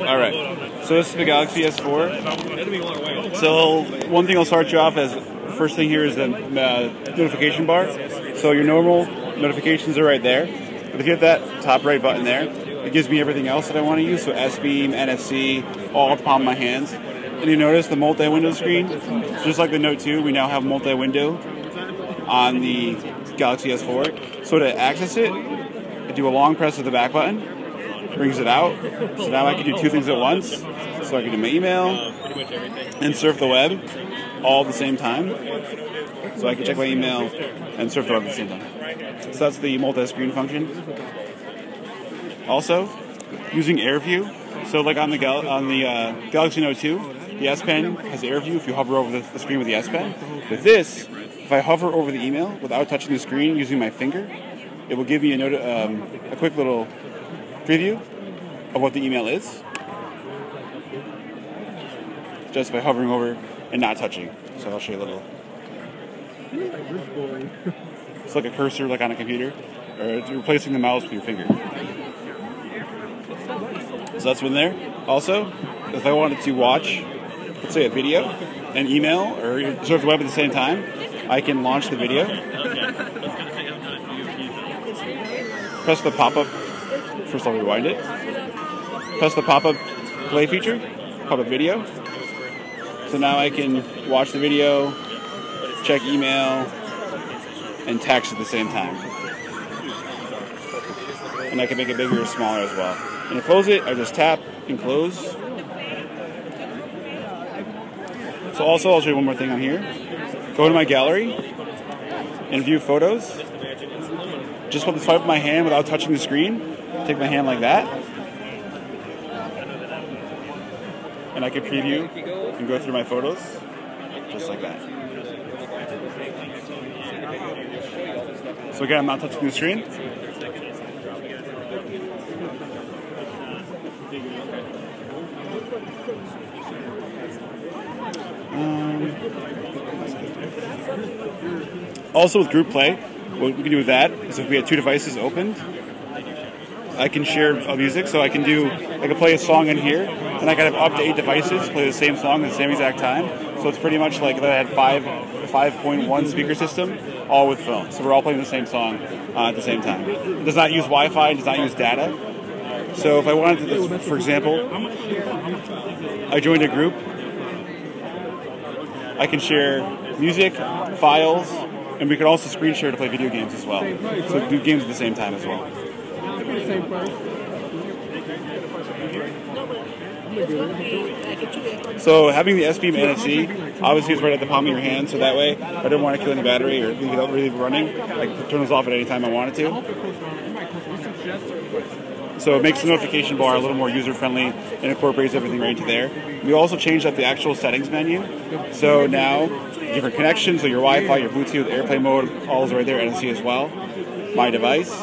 All right. So this is the Galaxy S4. So one thing I'll start you off as first thing here is the uh, notification bar. So your normal notifications are right there. But if you hit that top right button there, it gives me everything else that I want to use. So S-Beam, NFC, all of my hands. And you notice the multi-window screen. Just like the Note 2, we now have multi-window on the Galaxy S4. So to access it, I do a long press of the back button, brings it out. So now I can do two things at once. So I can do my email and surf the web all at the same time. So I can check my email and surf the web at the same time. So that's the multi-screen function. Also, using AirView. So like on the Gal- on the uh, Galaxy Note 2, the S Pen has AirView if you hover over the, screen with the S Pen. With this, if I hover over the email without touching the screen using my finger, it will give me a, note, um, a quick little preview of what the email is just by hovering over and not touching. So I'll show you a little. It's like a cursor, like on a computer, or replacing the mouse with your finger. So that's one there. Also, if I wanted to watch let's say a video, an email, or surf the web at the same time, I can launch the video. Press the pop-up. First I'll rewind it. Press the pop-up play feature, pop-up video. So now I can watch the video, check email, and text at the same time. And I can make it bigger or smaller as well. And to close it, I just tap and close. So also, I'll show you one more thing on here. Go to my gallery and view photos. Just with the swipe of my hand without touching the screen. Take my hand like that. And I can preview and go through my photos just like that. So again, I'm not touching the screen. Um, also with group play, what we can do with that is if we had two devices opened, I can share music. So I can do, I can play a song in here, and I can have up to eight devices play the same song at the same exact time. So it's pretty much like if I had five, 5.1 speaker system, all with phones. So we're all playing the same song uh, at the same time. It does not use Wi-Fi, it does not use data. So if I wanted to, for example, I joined a group I can share music, files, and we can also screen share to play video games as well. So do games at the same time as well. So having the S-Beam NFC obviously is right at the palm of your hand, so that way I didn't want to kill any battery or leave it really running. I can turn off at any time I wanted to. So it makes the notification bar a little more user friendly and incorporates everything right into there. We also changed up the actual settings menu. So now different connections, so your Wi-Fi, your Bluetooth, Airplane mode, all is right there, NFC as well. My device,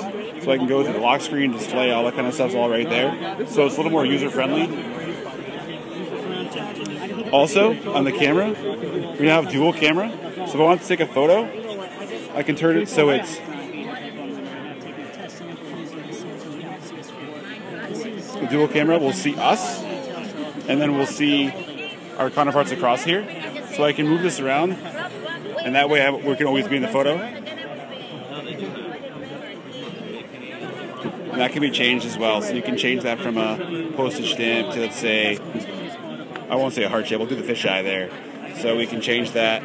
so I can go through the lock screen, display, all that kind of stuff's all right there. So it's a little more user friendly. Also, on the camera, we now have dual camera. So if I want to take a photo, I can turn it so it's the dual camera will see us, and then we'll see our counterparts across here. So I can move this around, and that way I, we can always be in the photo. And that can be changed as well. So you can change that from a postage stamp to, let's say, I won't say a heart shape, we'll do the fisheye there. So we can change that.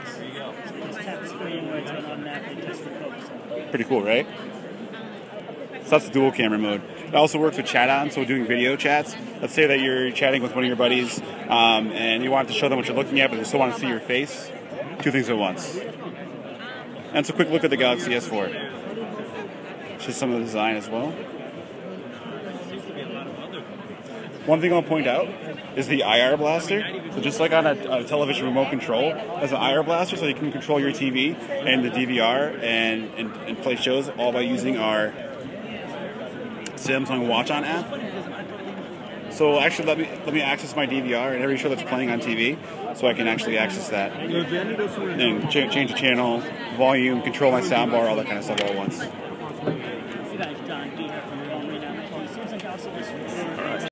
Pretty cool, right? So that's the dual camera mode. It also works with ChatON, so doing video chats. Let's say that you're chatting with one of your buddies um, and you want to show them what you're looking at, but they still want to see your face. Two things at once. And a quick look at the Galaxy S4. Just some of the design as well. One thing I'll point out is the IR blaster. So just like on a, a television remote control, as an IR blaster, so you can control your TV and the DVR and, and, and play shows all by using our Samsung WatchON app. So actually, let me let me access my DVR and every show that's playing on TV, so I can actually access that and ch- change the channel, volume, control my soundbar, all that kind of stuff all at once.